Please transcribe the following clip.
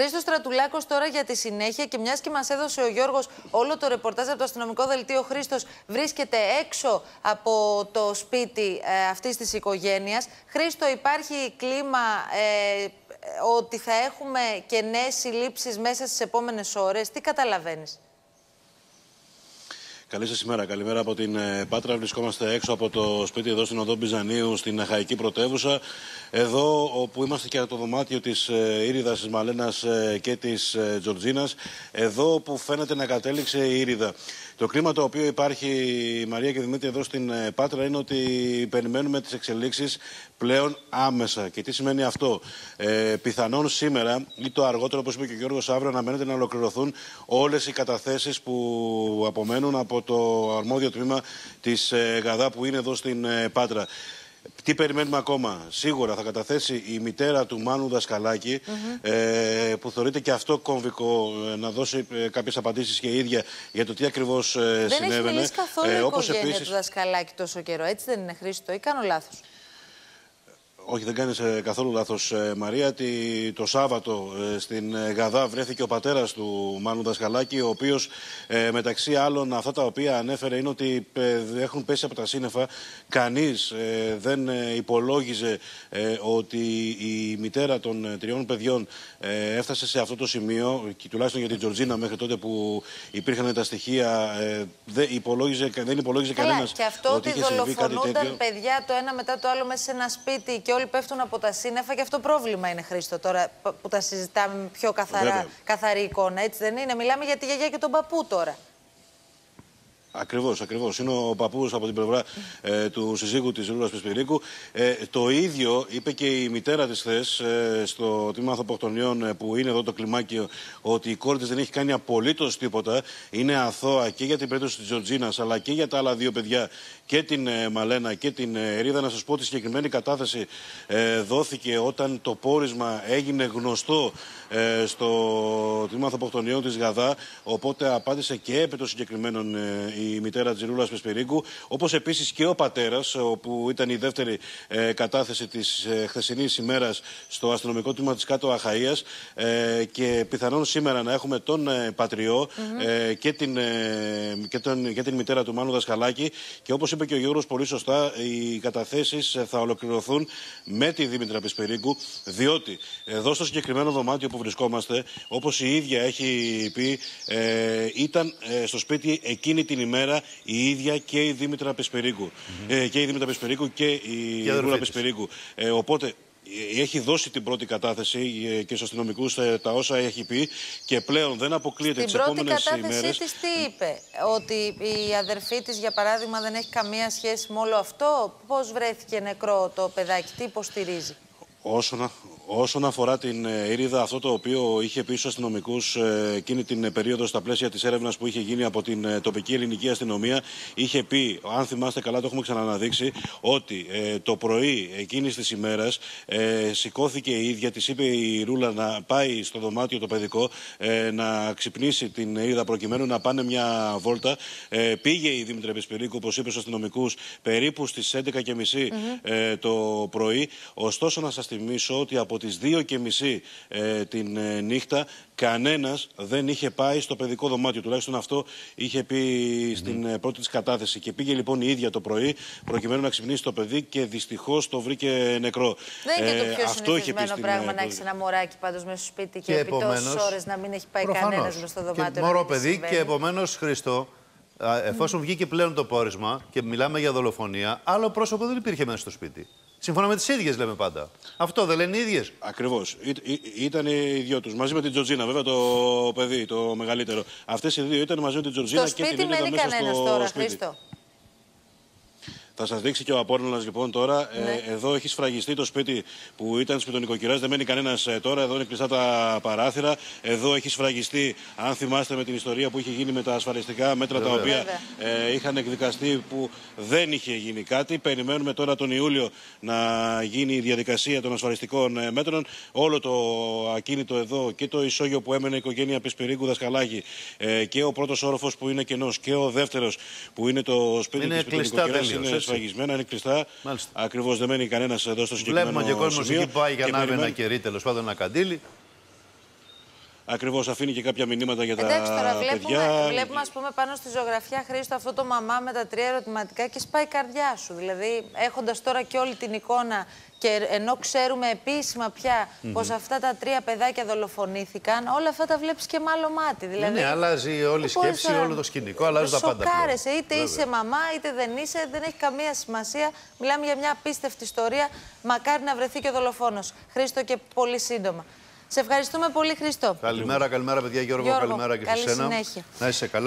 Χρήστος Στρατουλάκος τώρα για τη συνέχεια και μιας και μας έδωσε ο Γιώργος όλο το ρεπορτάζ από το αστυνομικό δελτίο, Χρήστος βρίσκεται έξω από το σπίτι ε, αυτής της οικογένειας. Χρήστο, υπάρχει κλίμα ε, ότι θα έχουμε και νέες συλλήψεις μέσα στις επόμενες ώρες. Τι καταλαβαίνεις; Καλή σας ημέρα. Καλημέρα από την ε, Πάτρα. Βρισκόμαστε έξω από το σπίτι εδώ στην οδό Μπιζανίου, στην Αχαϊκή Πρωτεύουσα. Εδώ όπου είμαστε και από το δωμάτιο της ε, Ήριδας, της Μαλένας ε, και της Τζορτζίνας. Εδώ που φαίνεται να κατέληξε η Ήριδα. Το κλίμα το οποίο υπάρχει, η Μαρία και Δημήτρη, εδώ στην Πάτρα είναι ότι περιμένουμε τις εξελίξεις πλέον άμεσα. Και τι σημαίνει αυτό; Ε, πιθανόν σήμερα ή το αργότερο, όπως είπε και ο Γιώργος αύριο, αναμένεται να ολοκληρωθούν όλες οι καταθέσεις που απομένουν από το αρμόδιο τμήμα της ε, ΓΑΔΑ που είναι εδώ στην ε, Πάτρα. Τι περιμένουμε ακόμα; Σίγουρα θα καταθέσει η μητέρα του Μάνου Δασκαλάκη, ε, που θεωρείται και αυτό κομβικό, ε, να δώσει ε, κάποιες απαντήσεις και η ίδια για το τι ακριβώς ε, δεν συνέβαινε. Δεν έχει μιλήσει καθόλου η οικογένεια του Δασκαλάκη τόσο καιρό. Έτσι δεν είναι Χρήστο ή κάνω λάθος; Όχι, δεν κάνεις ε, καθόλου λάθος, ε, Μαρία. Το Σάββατο ε, στην Γαδά βρέθηκε ο πατέρας του Μάνου Δασκαλάκη, ο οποίος μεταξύ άλλων αυτά τα οποία ανέφερε είναι ότι έχουν πέσει από τα σύννεφα. Κανείς δεν υπολόγιζε ότι η μητέρα των τριών παιδιών έφτασε σε αυτό το σημείο, και τουλάχιστον για την Τζορτζίνα μέχρι τότε που υπήρχαν τα στοιχεία, δεν υπολόγιζε, δεν υπολόγιζε κανένας. Και αυτό ότι, ότι δολοφονούνταν παιδιά το ένα μετά το άλλο μέσα σε ένα σπίτι και όλοι πέφτουν από τα σύννεφα και αυτό πρόβλημα είναι Χρήστο τώρα που τα συζητάμε με πιο καθαρά, καθαρή εικόνα. Έτσι δεν είναι; Μιλάμε για τη γιαγιά και τον παππού τώρα. Ακριβώς, ακριβώς. Είναι ο παππούς από την πλευρά ε, του συζύγου της Ρούλα Πεσπυρίκου. Ε, το ίδιο είπε και η μητέρα της χθες ε, στο τμήμα Ανθοποκτονιών ε, που είναι εδώ το κλιμάκιο, ότι η κόρη της δεν έχει κάνει απολύτως τίποτα. Είναι αθώα και για την περίπτωση της Τζορτζίνας αλλά και για τα άλλα δύο παιδιά, και την ε, Μαλένα και την Ρίδα. Να σας πω ότι η συγκεκριμένη κατάθεση δόθηκε όταν το πόρισμα έγινε γνωστό στο τμήμα Ανθοποκτονιών της Γαδά. Οπότε απάντησε και επί των συγκεκριμένων η μητέρα Τζιρούλα Πεσπυρίγκου, όπως επίσης και ο πατέρας, όπου ήταν η δεύτερη ε, κατάθεση της ε, χθεσινής ημέρας στο αστυνομικό τμήμα της Κάτω Αχαία. Ε, και πιθανόν σήμερα να έχουμε τον ε, πατριό ε, και, την, ε, και, τον, και την μητέρα του Μάνου Δασκαλάκη. Και όπως είπε και ο Γιώργος πολύ σωστά, οι καταθέσεις θα ολοκληρωθούν με τη Δήμητρα Πεσπυρίγκου, διότι εδώ στο συγκεκριμένο δωμάτιο που βρισκόμαστε, όπως η ίδια έχει πει, ήταν στο σπίτι εκείνη την ημέρα η ίδια και η Δήμητρα Πεσπερίκου. ε, και η Δήμητρα Πεσπερίκου και η Ρούλα Πεσπερίκου. Ε, οπότε ε, έχει δώσει την πρώτη κατάθεση ε, και στους αστυνομικούς ε, τα όσα έχει πει και πλέον δεν αποκλείεται τις επόμενε ημέρε. Στην πρώτη κατάθεσή της τι είπε, Ότι η αδερφή της, για παράδειγμα, δεν έχει καμία σχέση με όλο αυτό; Πώς βρέθηκε νεκρό το παιδάκι, τι υποστηρίζει; Όσον, όσον αφορά την Ήριδα, αυτό το οποίο είχε πει στους αστυνομικούς ε, εκείνη την περίοδο στα πλαίσια της έρευνας που είχε γίνει από την ε, τοπική ελληνική αστυνομία, είχε πει, αν θυμάστε καλά, το έχουμε ξαναναδείξει, ότι ε, το πρωί εκείνης της ημέρας ε, σηκώθηκε η ίδια, της είπε η Ρούλα να πάει στο δωμάτιο το παιδικό, ε, να ξυπνήσει την Ήριδα προκειμένου να πάνε μια βόλτα. Ε, πήγε η Δήμητρα Επισπυρίκου, όπως είπε στους αστυνομικούς, περίπου στις 11.30 mm το πρωί. Ωστόσο, να σας θυμίσω ότι από τις 2.30 ε, την ε, νύχτα κανένας δεν είχε πάει στο παιδικό δωμάτιο. Τουλάχιστον αυτό είχε πει στην ε, πρώτη της κατάθεση. Και πήγε λοιπόν η ίδια το πρωί προκειμένου να ξυπνήσει το παιδί και δυστυχώς το βρήκε νεκρό. Δεν είναι το πιο αυτό συνηθισμένο πράγμα να έχεις ένα μωράκι πάντως μέσα στο σπίτι και, και επί τόσες ώρες να μην έχει πάει κανένας μέσα στο δωμάτιο. Και μωρό παιδί και επομένως Χριστό εφόσον βγήκε πλέον το πόρισμα και μιλάμε για δολοφονία, άλλο πρόσωπο δεν υπήρχε μέσα στο σπίτι. Σύμφωνα με τις ίδιες λέμε πάντα. Αυτό δεν λένε οι ίδιες. Ακριβώς. Ήταν οι δυο τους. Μαζί με την Τζορτζίνα, βέβαια το παιδί, το μεγαλύτερο. Αυτές οι δύο ήταν μαζί με την Τζορτζίνα και την είδα μέσα στο τώρα, σπίτι. Χρήστο. Θα σας δείξει και ο Απόρνονα λοιπόν τώρα. Ε, ναι. εδώ έχει σφραγιστεί το σπίτι που ήταν σπίτι των νοικοκυράς. Δεν μένει κανένας ε, τώρα. Εδώ είναι κλειστά τα παράθυρα. Εδώ έχει σφραγιστεί, αν θυμάστε με την ιστορία που είχε γίνει με τα ασφαλιστικά μέτρα τα οποία ε, είχαν εκδικαστεί που δεν είχε γίνει κάτι. Περιμένουμε τώρα τον Ιούλιο να γίνει η διαδικασία των ασφαλιστικών ε, μέτρων. Όλο το ακίνητο εδώ και το ισόγειο που έμενε η οικογένεια Πεσπυρίγκου Δασκαλάκη ε, και ο πρώτος όροφος που είναι κενός και ο δεύτερος που είναι το σπίτι της νοικοκυρά σφραγισμένα, είναι κλειστά. Ακριβώς δεν μένει κανένας εδώ στο συγκεκριμένο Βλέπουμε και κόσμος εκεί πάει για να ένα κερί, τέλος πάντων ένα καντήλι. Ακριβώς αφήνει και κάποια μηνύματα για τα Εντάξει, τώρα βλέπουμε, παιδιά. βλέπουμε ας πούμε, πάνω στη ζωγραφιά Χρήστο αυτό το μαμά με τα τρία ερωτηματικά και σπάει η καρδιά σου. Δηλαδή, έχοντας τώρα και όλη την εικόνα και ενώ ξέρουμε επίσημα πια πως αυτά τα τρία παιδάκια δολοφονήθηκαν, όλα αυτά τα βλέπεις και με άλλο μάτι. Ναι, Δηλαδή, ναι, αλλάζει όλη η δεν μπορείς σκέψη, τώρα- όλο το σκηνικό, αλλάζουν τα πάντα. πλέον. Σοκάρεσαι, είτε Βέβαια. είσαι μαμά, είτε δεν είσαι, δεν έχει καμία σημασία. Μιλάμε για μια απίστευτη ιστορία. Μακάρι να βρεθεί και ο δολοφόνος. Χρήστο και πολύ σύντομα. Σε ευχαριστούμε πολύ, Χρήστο. Καλημέρα, καλημέρα, παιδιά. Γιώργο, Γιώργο, καλημέρα και καλή σε σένα. συνέχεια. Να είσαι καλά.